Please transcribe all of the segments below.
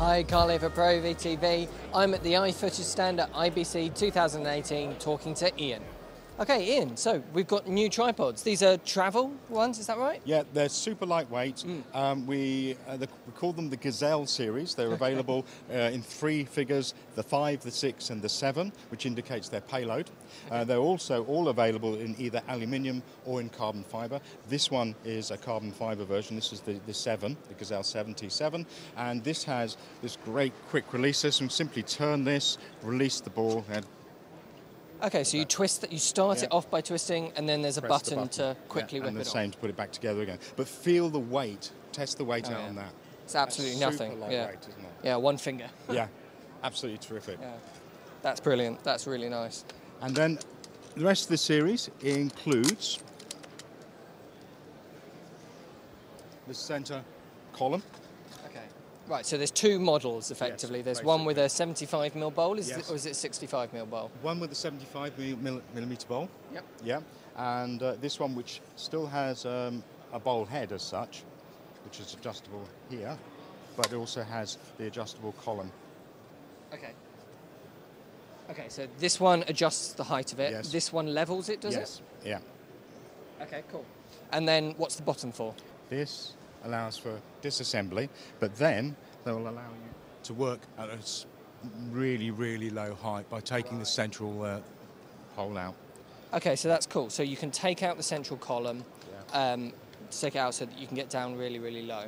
Hi, Carl for ProAV TV. I'm at the iFootage stand at IBC 2018 talking to Ian. Okay, Ian, so we've got new tripods. These are travel ones, is that right? Yeah, they're super lightweight. Mm. Um, we, uh, the, we call them the Gazelle series. They're available uh, in three figures the five, the six, and the seven, which indicates their payload. Uh, they're also all available in either aluminium or in carbon fiber. This one is a carbon fiber version. This is the, the 7, the Gazelle 7 T7. And this has this great quick release system. Simply turn this, release the ball, and Okay, so you twist that, you start Yeah. it off by twisting, and then there's a press the button, to quickly yeah, whip and the same to put it back together again. But feel the weight. Test the weight Oh, out yeah. on that. It's absolutely Super nothing. Yeah. isn't it? yeah, one finger. Yeah, absolutely terrific. Yeah. That's brilliant. That's really nice. And then the rest of the series includes the center column. Right, so there's two models effectively. there's one with a 75 mil bowl, is Yes. it, or is it 65 mil bowl? One with a 75 mil- mil- millimeter bowl. Yep. Yeah. And uh, this one, which still has um, a bowl head as such, which is adjustable here, but it also has the adjustable column. Okay. Okay, so this one adjusts the height of it. Yes. This one levels it, does yes. Yeah. Okay, cool. And then what's the bottom for? This allows for disassembly, but then they will allow you to work at a really, really low height by taking the central uh, hole out. Okay, so that's cool. So you can take out the central column, um, take it out so that you can get down really, really low.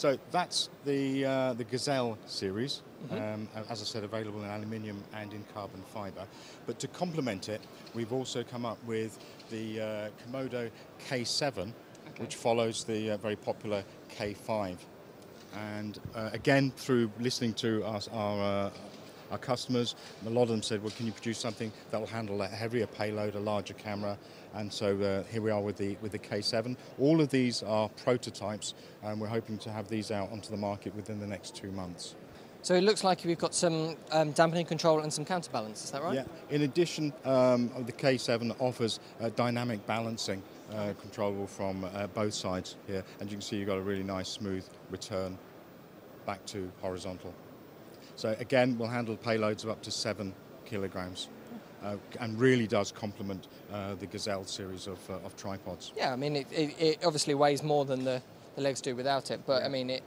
So that's the uh, the Gazelle series. Mm-hmm. Um, as I said, available in aluminium and in carbon fibre. But to complement it, we've also come up with the uh, Komodo K7, which follows the uh, very popular K5. And uh, again, through listening to us, our uh, our customers, a lot of them said, "Well, can you produce something that will handle a heavier payload, a larger camera?" And so uh, here we are with the with the K7. All of these are prototypes, and we're hoping to have these out onto the market within the next two months. So it looks like we've got some um, dampening control and some counterbalance, is that right? Yeah. In addition, um, the K7 offers uh, dynamic balancing, uh, controllable from uh, both sides here, and you can see you've got a really nice smooth return back to horizontal. So again, we'll handle payloads of up to seven kilograms, uh, and really does complement uh, the Gazelle series of, uh, of tripods. Yeah, I mean, it, it, it obviously weighs more than the, the legs do without it, but I mean, it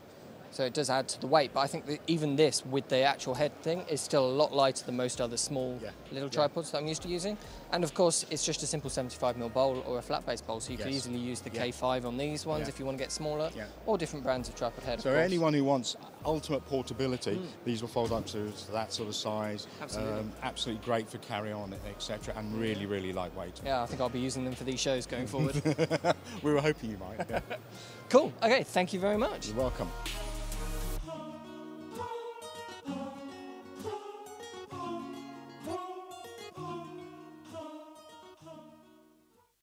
so it does add to the weight. But I think that even this, with the actual head thing, is still a lot lighter than most other small Yeah, little yeah. tripods that I'm used to using. And of course, it's just a simple 75mm bowl or a flat base bowl, so you Yes. easily use the Yeah. K5 on these ones if you want to get smaller, or different brands of tripod head. So anyone who wants ultimate portability, these will fold up to, that sort of size. Absolutely. Um, absolutely great for carry on, etc., and really, really lightweight. Yeah, I think I'll be using them for these shows going forward. we were hoping you might. cool. Okay, thank you very much. You're welcome.